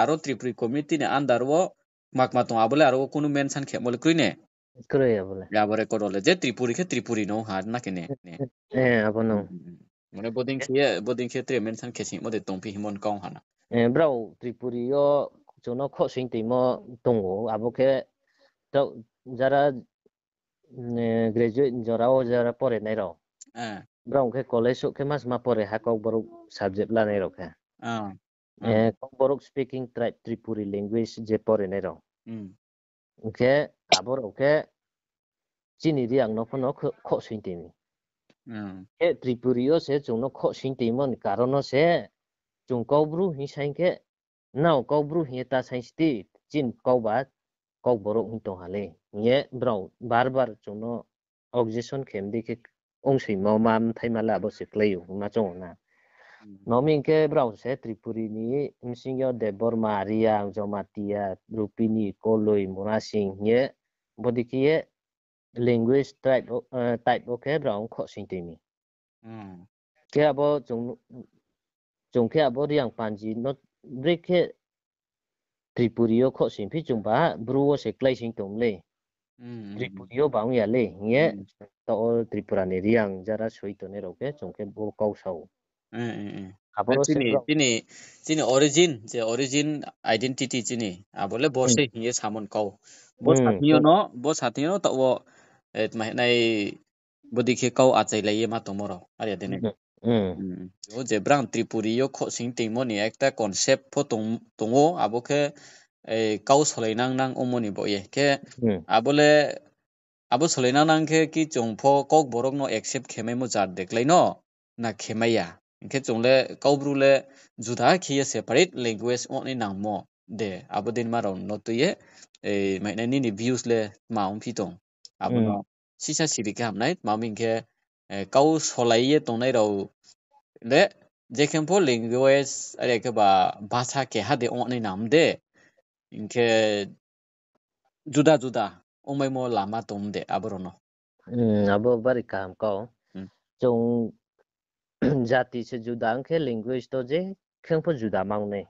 আরও ত্রিপুরি কমিটি নে আন্দার ও মাক মাতং আবলে আরও কোনো মেনশন খে বলে ক্রুই নে? ক্রয় বলে আবারে করলে যে ত্রিপুরি খে ত্রিপুরি নো হার না কেনে নে। এ আবো নো। মানে বদিং খে বদিং খে ত্রে মেনশন খে সিং মদে তংপি হিমন কং হানা। এ ব্রাও ত্রিপুরি ও জনো খ সিং তিমো দङो আবকে তো যারা গ্রাজুয়েট জরাও যারা পড়ে নাই র। ব্রাও কে কলেজ কে মাস মা পড়ে হাকক বড় সাবজেক্ট লানাই র Borok speaking tribe Tripuri language Jepore Nero. Okay, Abor okay. Chini Riang no Pono Cosintimi. Okay, Tripurio said Juno Cosintimon Carono say Jun Cobru, he sank it. Now Cobru, he does his teeth. Jin Cobat, Coboro into Hale. Yet, bro, Barbar Juno Oxison came dick. Unsi Momam Timalabos play you, Majona. Nominke braunse tripurini msingyo debor Maria jomatia rupini koloi murasing ye bodikie language type type okay braun kho singtimi mm ke abo jong jong ke abo riang panji not break ke tripurio kho singpi jong ba bruo se klai singtom le mm tripurio baung ya le ye to tripura ne riang jara soitone roke jong ke bo kausau อืมอืมอืม આપણો ચીની ચીની ચીની origin જે origin identity ચીની આ બોલે બોસે હિયે સામન કહો બો સાથીઓ નો બો સાથીઓ નો તો એત મહિનાઈ બધી ખે કહો આ ચઈ લઈએ માં તમરો અરે દેને ઓ જે બ્રામ ત્રિપુરી યો ખો સિંગ તિંગ મોની એકતા કોન્સેપ્ટ ફો તું તુંગો આબો ખે એ કહો સલઈ નાંગ નાંગ ઓમોની બો યે કે આ બોલે આબો સલઈ નાંગ નાંગ ખે કી ચોંફો કોક બોરોક નો એક્સેપ્ટ ખેમે મો જાર દેખલઈ નો ના ખેમૈયા Nke chungle kaubru juda khiye separate language on ni nang mo. De abudin marong no tuye e mai na ni ni views le maung phi tong. Abuno sisa siri ka hamnai maming ke kau solai ye tong nai rau le jekem po language are ke ba bhasha ke ha de on ni nam de. Inke juda juda omai mo lama tong de aburono abo bari kam ko chung જાતિ છે જુદા અંખે લ્যাঙ্গুয়েজ તો જે খেংপো জুদা মাংনে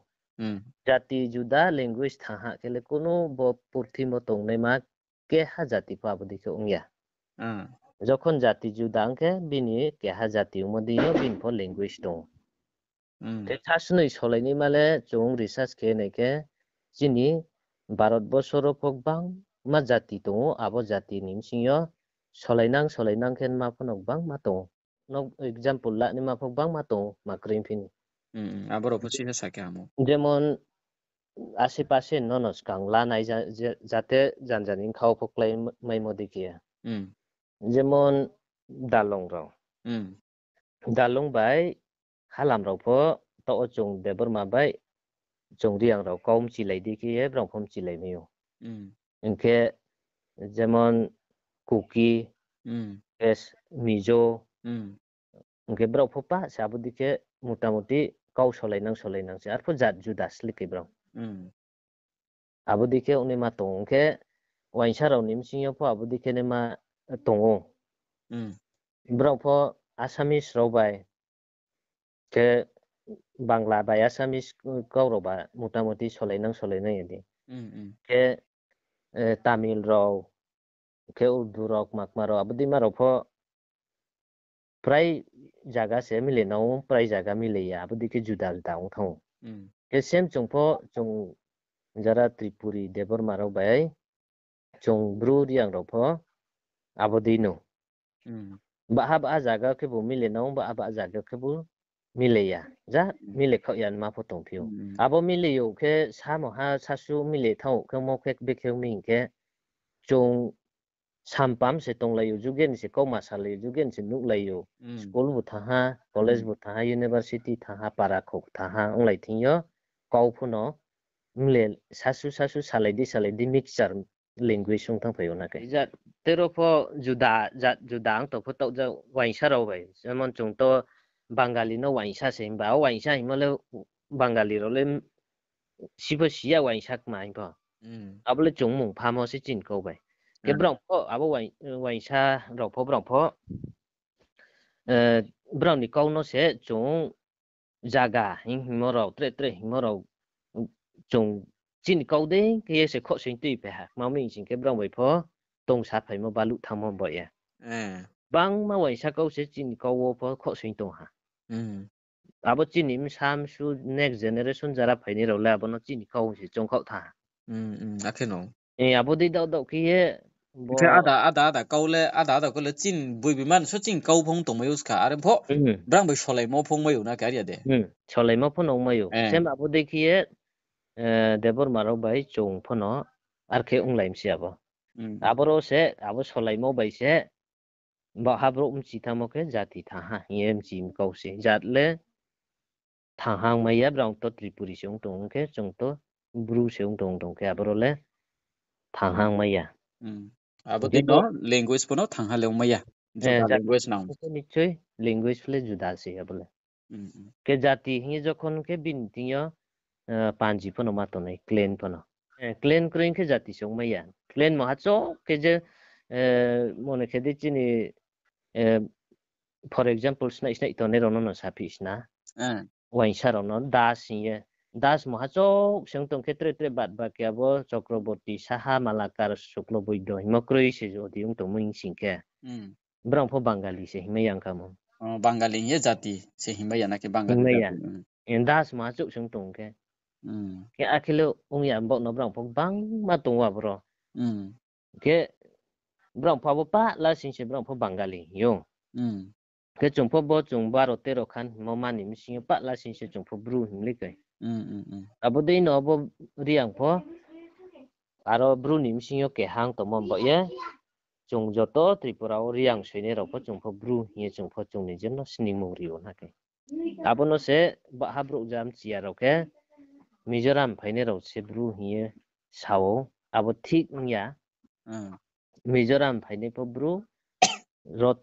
জাতি জুদা language থাহা কেলে কোনো পুর্থি মতং নাই মা কেহা জাতি পাবো দেখে উংয়া যখন জাতি জুদা আংকে বিনি কেহা জাতি উমদিন বিনফ ল্যাঙ্গুয়েজ দং থাসনই সলাইনি মালে চং রিসার্চ কে নাইকে যিনি ভারতবর্ষর ফকবাং মা জাতি দং আবো জাতি নিমসিংয় সলাইনাং সলাইনাং খেন মা ফনকবাং মা দং no example la ni ma phok bang ma to ma krim phin mm aboro pusi na sakya mo যেমন আশেপাশে ননস কাংলা নাই যাতে জানজানিন খাও ফকলাই মাই মদিকিয়া যেমন দালং রাও দালং বাই খালাম রাও ফো তো চং দেবর মা বাই চং রিয়াং রাও কম চিলাই দিকিয়ে ব্রংফম চিলাই মিও ইনকে যেমন কুকি এস মিজো गेब्राव फोपा साबुदिके मोटा मोटी काउ सोलाई नंग सोलाई नंग से आर फो जाद जुदा स्लिक गेब्राव आबुदिके उन्हें मा तो उनके वाइशा राव निम सिंह फो आबुदिके ने मा तो उन ब्राव फो आसामीस राव बाय के बांग्ला बाय आसामीस काउ राव बाय मोटा मोटी सोलाई नंग सोलाई नंग यदि के तमिल राव के उर्दू राव मक्मा राव आबुदिमा राव फो प्राय जागा से मिलेनाव प्राय जागा मिलैया अब दिखे जुदा जुदा उठाउ के सेम चंफ चं जरा त्रिपुरी देवर मारो बाय चं ब्रु रियांग रफ अब दिनो बाहा बा जागा के बो मिलेनाव बा बा जागा के बो मिलैया जा मिले खौ यान मा फतों फिउ अब मिलेयो के सा महा सासु मिले थाउ के मोखे बेखेउ मिंगे चं sampam se tong layo jugen se ko masale jugen se nuk layo school bu thaha college bu thaha university thaha para khok thaha onglai thingyo kau phuno mle sasu sasu salai di salai di mixture language sung thang phayo na kai ja tero pho juda ja juda ang to pho to ja waisa ro bai যেমন chung to bangali no waisa se ba waisa himale bangali ro le sibo sia waisa ma ba abule chung mung phamo se chin ko bai cái brongpo abo wai wai sa brongpo brongpo ờ brong đi câu nó sẽ chúng jaga hình mơ rầu tre tre hình mơ rầu. Chúng chín câu đấy cái sẽ khó sinh tùy phải mà mình xin cái brong wai po tông sát phải mua ba lụ tham mong vậy à? Bang mà wai sa câu sẽ chín câu po khó sinh tông ha abo à, chín im sam su next generation là phải ni rầu là bọn nó chín câu sẽ trông khó thả. Ừ ừ ác thế à abo đi đâu đâu kia thế à đã à đã đã câu lẽ à đã đã câu lẽ chín bùi bì man số chín câu phong tổng mấy us cả đấy phô răng bị xóa lại mô phong mấy na cái gì đấy? Ừ. Xóa lại mô phong ông mấy à. xem bà bố đi kia ờ, để bố mà ông bảy trùng phong nó ar khi ông làm gì ừ. à bố à bố sẽ à bố xóa lại mô bảy sẽ bà hà bố ông chỉ tham ok giá thì thà ha em chỉ câu sẽ giá lẽ thà hàng mấy áp rong tốt tripuri sẽ ông tổng cái trong tốt bru sẽ ông tổng tổng cái à bố lẽ thà hàng mấy à language পনো থাহা লেং মাইয়া language নাও নিশ্চয় language ফলে জুদা আছে আবলে কে জাতি হি যখন কে বিনতিয় clan kring ke jati song maya clan ma cho ke je mone ke di chini for example sna sna ito ne rono no sapi sna wain sa rono das ye das ma cho seng tong ke tre tre bat ba ke abo Chakraborty Saha Malakar শুক্ল বৈদ্য হিমক্রই সে যদি উং তো মুইং সিংকে ব্রহ্ম বাঙালি সে হিমায়াং কামো বাঙালি ye jati se himaya na ke bangali himaya das ma chu seng tong ke cái akilo ung ya mbok no brang phong bang ma tung wa bro cái brang pha ke chungpo bo chungba ro te ro khan mo ma nim sing pa la sing se chungpo bru him le kai abo nó no bo riang pho aro bru nim sing yo ke hang to mom bo ye chung jo to tripura o riang se ne ro pho chungpo bru ye chungpo chung ni nó no sning mo ri ona kai abo nó sẽ ba ha bru jam chi à rồi cái aro ke mizoram phai ne ro se bru hi sao abo thik giờ làm phai này pho bru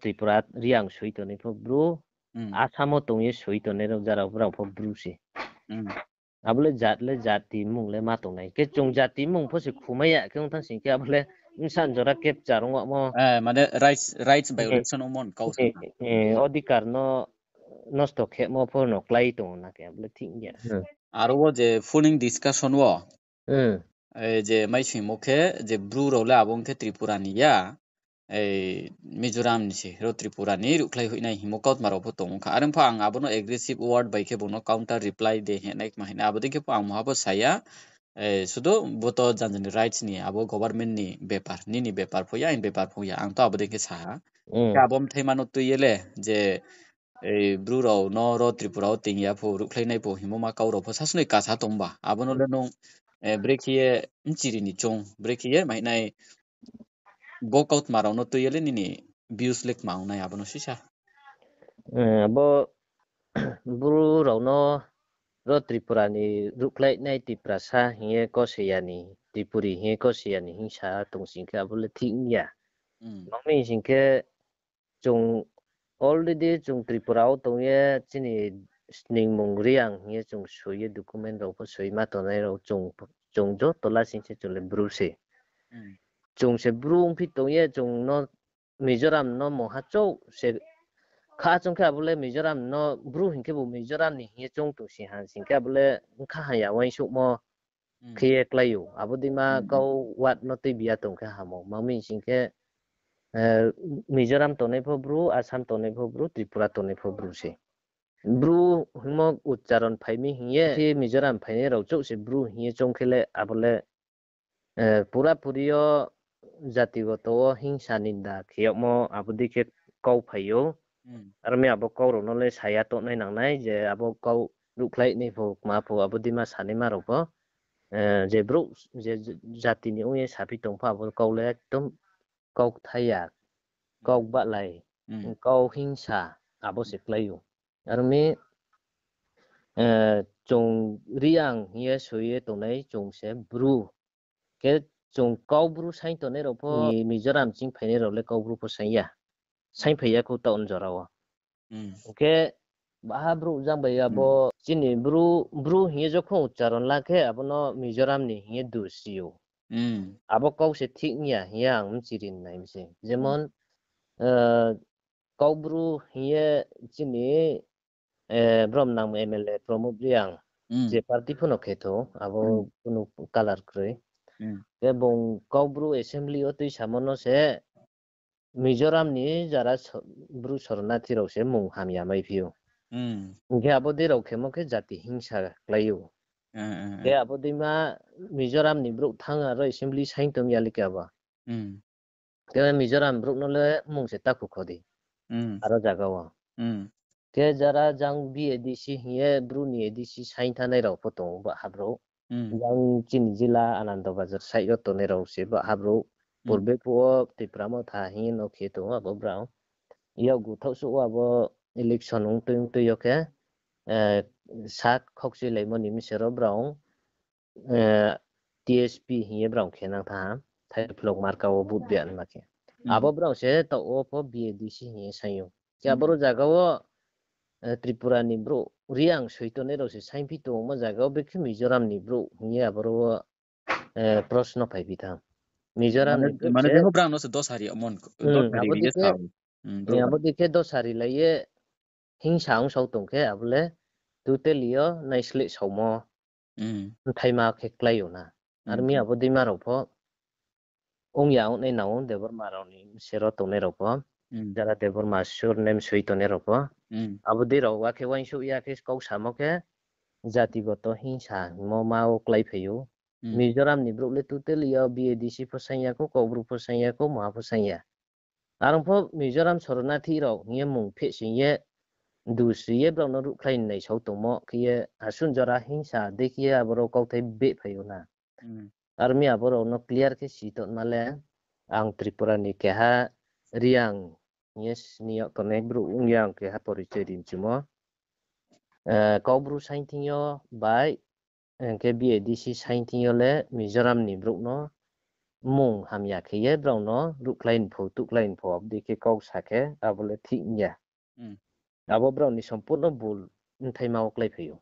Tripura riang sui to po bru Asamo tongye sui to ne rau jara bra po bru se abule jat le jati mung le ma tong nai ke chung jati mung ong sing ke abule insan jora kep charong wa mo eh mane rights rights violation omon kau se eh odikar no নষ্ট খে mo pho no klai to na ke abule thik ya আরও যে phoning discussion ও এই যে মাইসি মুখে যে Bru রলে ত্রিপুরানি রুখলাই হইনাই হিমকাউট মারো ফো তংখা আরম ফা আং আবনো এগ্রেসিভ ওয়ার্ড বাইকে বনো কাউন্টার রিপ্লাই দে হেনাই মাহিনা আবদিকে ফো আং মহাবো সাইয়া শুধু বতো জানজানি রাইটস নি আবো গভর্নমেন্ট নি ব্যাপার নিনি ব্যাপার ফয়া আইন ব্যাপার ফয়া আং তো আবদিকে সাহা আবম থাইমানো তুইয়েলে যে এই ব্রুরাও ন র ত্রিপুরাও তিংয়া ফো রুখলাইনাই ফো হিমমা কাউরাও ফো সাসनै কাছা তংবা আবনো le nong brekiye mchiri ni chong. Workout माराउन त यसले नि बिउस लेकमा आउन आबनो सिसा अब बुरु राउन र त्रिपुरानि रुखलाई नै तिप्रासा हिँडे कसैयानि त्रिपुरी हिँडे कसैयानि हिंसा तङसिङखे आबोले थिङया नमिङसिङखे जों अलरेडी जों त्रिपुराव तङे चिनि ning mongri ang ye chung suye dokumen ro po sui ma to nei ro chung chung jo tola sing se chule bruse chung se bru phi tong ye chung no mizoram no mo ha chou se kha chung kha bole mizoram no bru hin ke bu mizoram ni ye chung tu si han sin ka bole kha ha ya wan shu mo khie klai yu abudi ma kau wat no ti bia tong kha ha mo ma min sin ke Mizoram তনে Bru Assam তনে ব্রু ত্রিপুরা তনে ব্রু সে ব্রু হিম উচ্চারণ ফাইমি হিয়ে মিজোরাম ফাইনে রাউচো সে Bru হিয়ে চংখেলে আবলে পুরা পুরিয় জাতিগত হিংসা নিন্দা খেয়ম আবদিকে কৌ ফাইও আর মে আবো কৌ রনলে সায়া তো নাই নাংনাই যে আবো কৌ রুখলাই নেই ফো মা ফো আবদি মা সানি মা রব যে ব্রু যে জাতিনি উয়ে সাপি টংফা আবো কৌলে একদম câu thay à câu bạ lại câu hình sa abo se klayu arme chung riang ye suye to nai chung se bru ke chung kau bru sain to ne ro po mizoram ching phai ne ro le kau bru po sain ya sain phai ya ko ta on jara wa oke baha bru jang bai abo chini bru bru hi jo khong ucharon la khe abono mizoram ni hi du siu abo kau se thik nya yang chirin nai se jemon kau bru hi chini brom nang mla promob yang je party phono khe tho abo kono color kre আবো কোনো colour ক্রই এবং কব্রু assembly ও তুই সামান্য সে মিজোরামনি যারা Bru শরণার্থী রয়েছে মুং হামিয়া মাইফিও গে আবদি রৌখেমকে জাতি হিংসা ক্লাইও গে আবদি মা মিজোরামনি ব্রু থাং আর এসেম্বলি সাইন তো মিয়ালিকাবা গে মিজোরাম ব্রু নলে মুংসে তাকু খদি। আরও জাগাওয়া কে যারা জাং বি এডিসি হিয়ে ব্রু নি এডিসি সাইন থানাই রাও ফটো বা হাব্রো জাং চিনি জিলা আনন্দ বাজার সাইও তো নে রাও সে বা হাব্রো পূর্বে পুও তিপ্রামো থা হিয়ে নো খেতো আবো ব্রাও ইয়াও গুথাও সু আবো election ung tuyung tuyo ke sak khoksi leimo ni misero brong TSP hiye brong khenang tha thai phlok marka o but bian ma ke abo brong se to o po BADC hiye sayo kya boro jaga o Tripura নি bro Reang সৈতনে রসে সাইনফি তো মো জায়গাও বেখি মিজোরাম নি bro হিয়ে আবারো প্রশ্ন পাইবি থা মিজোরাম মানে দেখো ব্রাউন সে দশ হারি অমন দশ হারি আবো দেখে আবো দেখে দশ হারি লাইয়ে hingsang sau tong ke abule tu te lio nai sli sau mo thai ma khe klai na ar mi abo di ma ro pho ong yang nei nau devor ma ro ni sero to ne ro pho jara devor ma sur nem sui to ne ro pho abo di ro wa khe wan shu ya khe kau sa mo ke জাতিগত হিংসা মমাও ক্লাই ফেয়ো মিজোরাম নি ব্রুলে তুতে লিয়া BADC ফসাইয়া কো কব্রু ফসাইয়া কো মা ফসাইয়া আরং ফ মিজোরাম শরণার্থী রও নিয়ে মুং ফে সিয়ে du siye bro no ru khlain nei sau to mo kiye Yes, niyo connect bro ung yang ke hapori chedim chimo. Eh ko bro sain tinyo bai eh, ke BADC sain tinyo le Mizoram ni bro no. Mung ham ya ke ye bro no ruk lain pho tuk lain pho ab dikhe ko sake abole thik nya. Abo bro ni sampurno bul thai ma oklai phayo.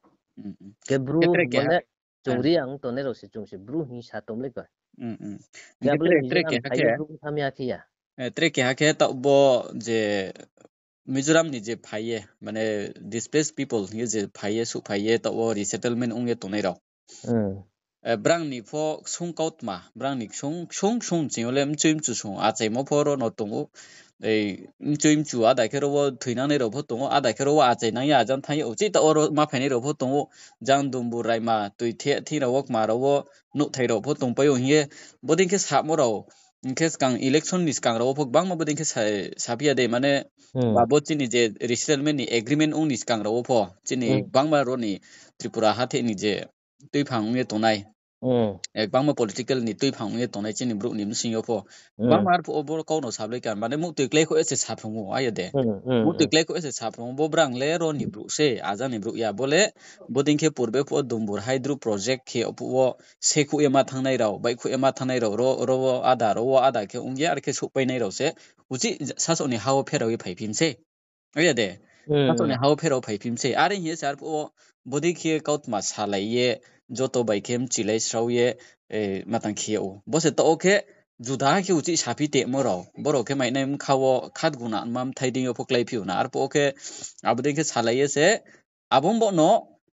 Ke bro mane chungri ang tonero se chungse bro hi satom le ko. Hmm hmm. Ya bole ke ha ke. Bro ya ham ya ke ya. Ke ta bo je Mizoram je phaye মানে phaye ta o resettlement ong ye to ne ro brang ni pho sung kaut ma brang ni sung sung sung jing le mchim chu sung a chai mo pho ro no tung ei chim chu a dai khero wo thuina ne ro pho tongo a dai khero wa chai nang ya jan thai o chi ta oro ma phai ne ro pho tongo jang dum bu rai ma tui the thi ro kang election kang phok bang ma bodin ke sa sa pia de mane ba bo chini je resettlement ni agreement ung nis kang ro pho chini bang ma ro ni tripura ha the ni je tui phang nge tonai political bangma ar pho bor ko no sable kan mane mu tui klei ese sa phang mo ay de mu tui klei ese sa phang bo brang le ro ni bru se aja ni bru ya bole bodin ke purbe pho dumbur hydro project ke opu wo se khu ema thangnai rao bai khu ema thangnai rao ro ro ada ro ada ke ungye ar ke su pai nai rao se uji sa so ni hawo phe rao ye phai phim se ay de sa so ni hawo phe rao phai phim se are hi sar pho bodi ke kaut ma sa lai ye joto bai kem chilai srau ye e matang khie o bose to oke juda ke uchi sapi te moro boro ke mai nem khawo khat guna mam thaiding yo phoklai phiu na ar po ke abde ke salai se abom bo no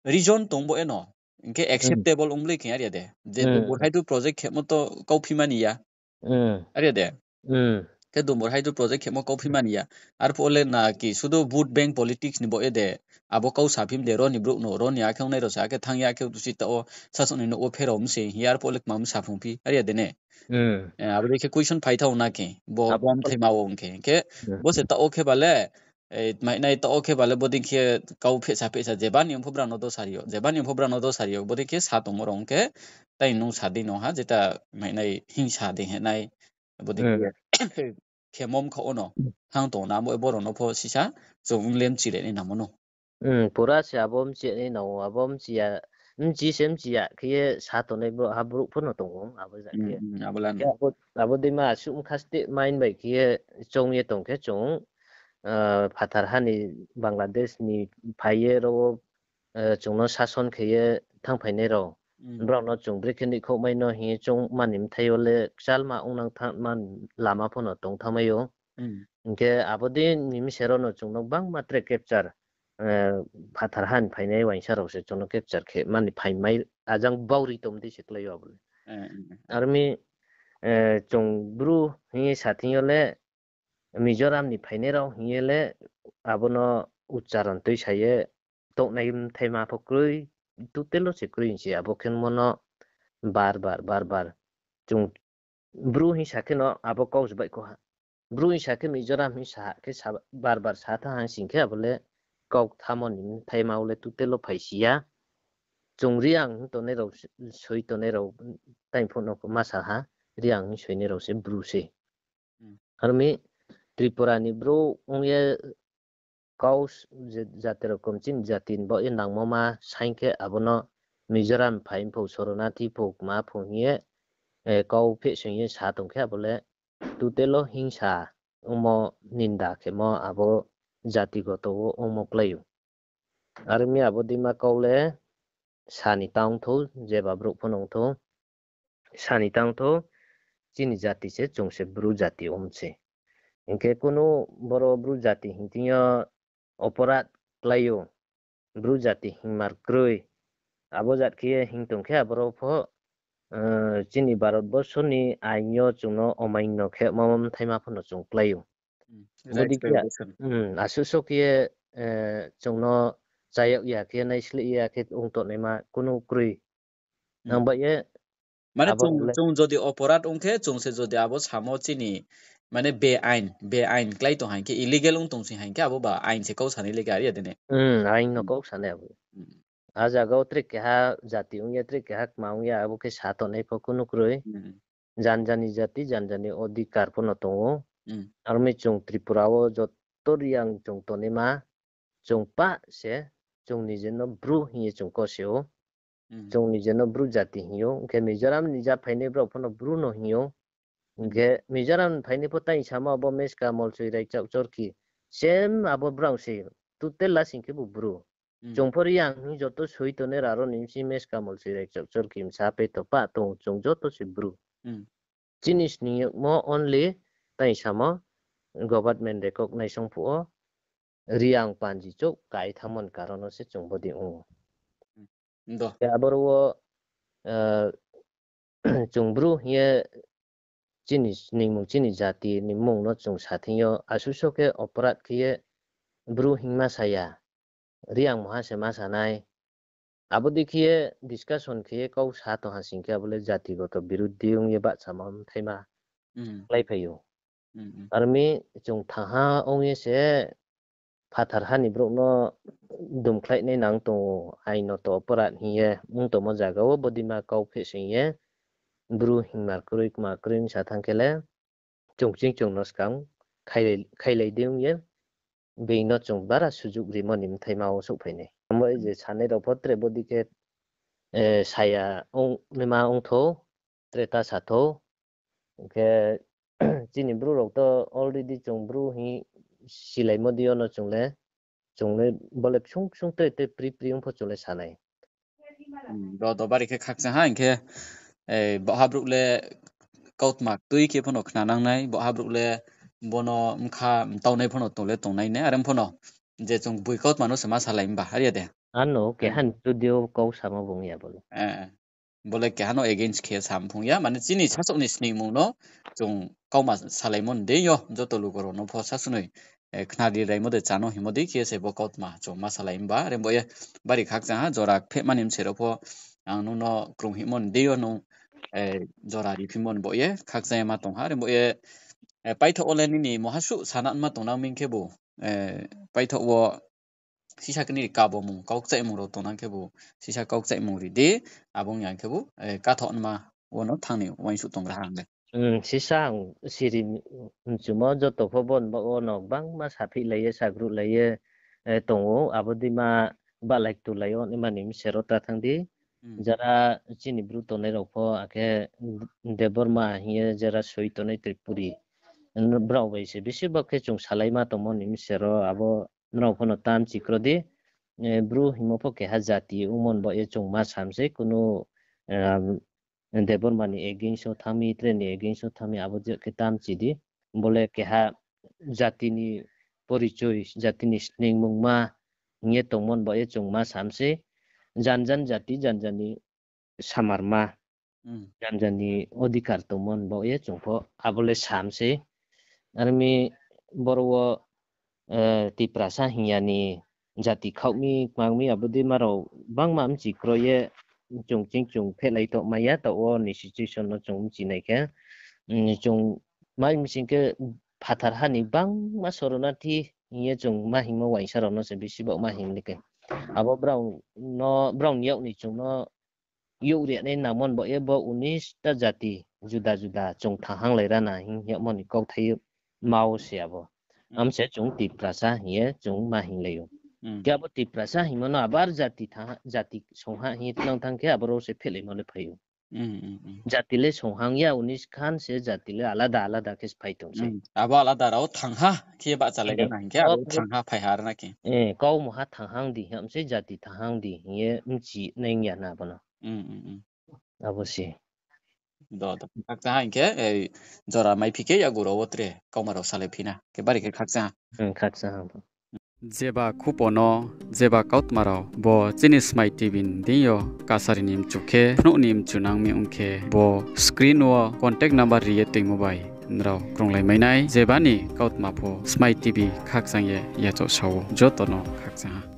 region tongbo eno ke acceptable umle ke ari de je bo haidu project ke mo to kau phimani ya ari de ke dumbor haidu project ke mo kau phimani ya ar po le na ki sudo vote bank politics ni bo e de abo kau saphim de ro ni bru no ro ni akhong nei ro sa ke thang ya ke tu si to sa so ni no o phe rom se hiar po lek mam sa pi ari de ne mm abo de ke question phai thau na ke bo bom thai ma wong ke bo se ta o ke bale e mai nai to ke bale bo din ke kau phe sa phe sa je ban yom phobra no do sario je ban yom phobra no do sario bo de ke sa to mo rong ke tai nu sa no ha jeta mai hing sa he nai bodhi ke mom kho ono hang to na mo boro no pho si sa so un lem chi le ni na mo no um pura si abom chi ni no abom chi ya um chi sem chi ya ke sa to ne bo ha bro po no to ngom a bo za ke a bo lan a bo de ma su un kha ste main bai ke chong ye tong ke chong 파탈 하니 방글라데스니 파이에로 정노 사선 그에 탕파이네로 brown no chung brick ni kho mai no hi chung manim thayo le chal ma ung nang than man lama pho no tong thama yo ge abodi nim shero no chung no bang matre capture phathar han phainai wain sharo se chung no capture khe mani phai mai ajang bauri tom di sikla yo abul armi chung bru hi sathiyo le mizoram ni phainai raw hi le abono uchcharon tui saye tok naim thaima phokrui tutelo sikrui si abo khen mono bar bar bar bar chung bru hi sakhe no abo kaus bai ko bru hi sakhe mizoram hi sa ke bar bar sa tha han singkhe abole kok thamon nim thaima ule tutelo phaisia chung riang to ne ro soi to ne ro tai phon no ma sa ha riang soi ne ro se bru se harmi tripura ni bru ongye kaus jati rokom chin jatin bo in nang mama saingke abono mizoram phaim pho sorona thi pho ma pho hiye kau phe singye sa tong tongkhe abole tutelo hingsa umo ninda khemo abo জাতিগত ও অমুকলাইও আর me আবদিমা কৌলে Sunny তাংথো যে বাব্রুক ফনংথো সানি তাংথো চিনি জাতি সে চংসে Bru জাতি ওমছে ইনকে কোনো বড় Bru জাতি হিংতিয় অপরাধ ক্লাইও Bru জাতি হিংমার ক্রই আবো জাতকিয়ে হিংতংখে আবর ফ চিনি ভারতবর্ষনি আইন্য চুন অমান্য খে মম থাইমা von চুং ক্লাইও Jadi kia, hmm, asusok kia chungno chayak ya kia na isli ya kia ungtok nema kuno krui. Nang ba ye মানে চুং চুং যদি অপরাধ উংখে চুং সে যদি আবো সামো চিনি মানে বে আইন বে আইন ক্লাই তো হাইকে ইলিগেল উং তংসি হাইকে আবো বা আইন সে কৌ সানি লেগে আরিয়া দেনে হুম আইন ন কৌ সানে আবো আজা গৌ ত্রিক কে হা জাতি উং ya ত্রিক কে হা মাউং ya আবো কে সাতো nei pho kuno krui janjani jati janjani অধিকার পনো tongo army chung tripura o joto riang chung tonema chung pa se chung ni jeno bru hi chung ko seo chung ni jeno bru jati hiyo ke mizoram ni ja phaine bro ke mizoram phaine po tai sama bo mes ka mol sui rai chau chor ki sem abo brang se tu te la sing ke bu bru chung yang ni joto sui to ne raro nim si mes ka mol sui rai chau chor ki sa pe to pa to chung joto si bru jinis ni mo only tai sama government recognition pu riang panji chok kai thamon karono se chungbodi u ndo ya borwo chungbru ye jinis ningmung jini jati nimung no chung sathiyo asusoke operat kiye bru hingma saya riang মহা সেমা সানাই আবো দেখিয়ে discussion খেয়ে cow সাত হাসিংকে বলে জাতিগত বিরুদ্ধে ইয়ে বাচ্চামাম থাইমা লাইফাইও army chung thaha ongye se phathar hani brok no dumkhlai nei nang to ai no to parat hiye mung to mo jaga o bodima kau bru hingmar kruik ma kring sa thangkele chung ching chung no skang khai khai lai deung ye be no chung bara sujuk ri mo nim thai ma o su phai ne mo je chane ro photre bodike e saya ong nima ong tho treta sa tho ke chini bru rok to already chung bru hi silai mo dio no chung le chung le bole chung chung te te pri pri ung pho chung le sanai do do bari ke khak cha ha ke e bo ha bru le kaut mak tui ke phono khna nang nai bo ha bru le bono mkha tau nai phono to le tong nai ne aram phono je chung bui kaut manu sama salai mba hari de ano ke han studio kau sama bung ya bole eh bole ke hano against ke sam phung ya mane chini chasok ni sni mung no chung kauma salaimon de yo jo to lugoro no pho sasunoi khna di rai mode chano himodi ke se bo kaut ma chung ma salaim ba re boye bari khak cha jora phe manim se ro pho ang no no krung himon yo no e jora ri phimon boye khak cha ma tong ha re boye pai tho olen ni mo hasu sanan ma tong na min bo e pai wo sisa kini ka bo mung kau chai mung ro to nang ke sisa kau chai mung ri de abong yang ke bu ka thon ma wo no thang ni wain su tong ra hang de um sisa siri chumo jo to pho bon ba o no bang ma sa phi lai sa gru lai tong o abodi ma ba like tu lai on ma nim sero ta thang di যারা চিনি Bru তো নাই রফ আকে দেবর মা হিয়ে যারা নাই ত্রিপুরি ব্রাও বাইছে বেশিরভাগ চুং সালাইমা তো মন নিম সেরো আবো nrokhono tam chikrodi bru himopho keha jati umon bo e chungma samse kuno debor mani against thami treni against thami abo je ke tam chidi bole keha জাতিনি পরিচয় জাতিনি স্নেহ মুংমা nge tongmon bo ye chungma samse janjan जानजान जाति जानजानि सामारमा जानजानि अधिकार दंमोन बाव ए जोंफो आबोले सामसे आरो मे बर'व तिप्रासा हियानि जाति खावनि मांमि आबोदि माराव बांमा मिथिख्र'यो जोंथिं जों फेलायथ' माया दाव नि सिचुएसनाव जों मिथिनायखो जों माइ मिसिंखो फाथारहानि बांमा सरनाथि हिया जों माहिमा वाइसारावनो से बिसिबाव माहिमनिखो à bộ brown nó brown nhiều ni chung nó yu ri ne na mon bo e bộ unis ta jati juda juda chung tha hang lấy ra na hiện ya mon ko thai mau se bộ, am se chúng ti prasa hiện chung ma hin mm. le yo kya bo ti prasa hi mon abar jati tha jati songha hi tang tang ke abro se phele mon le phayo জাতিলে সংহাংয়া উনিশ খান সে জাতিলে আলাদা আলাদা case ফাইতং সে আবা আলাদা রাও থাংহা কে বা চালে গে নাংকে আর থাংহা ফাইহার নাকি এ কাও মহা থাংহাং দি হাম সে জাতি থাংহাং দি ইয়ে উচি নেংয়া না বনা হুম হুম আবসে দ দ খাকসা হাইকে এ জরা মাই ফিকে ইয়া গুরো ওত্রে কামারাও সালে ফিনা কে বাড়ি কে খাকসা হুম খাকসা হাম jeba kupono jeba kautmaro bo chinis mai tibin diyo kasari nim chukhe phnu nim chunangmi unkhe bo screen wo, contact number riye tei mobile. Nraw kronglai mainai. Jebani kautma pho smai tv khaksang ye yacho sawo jotono khaksang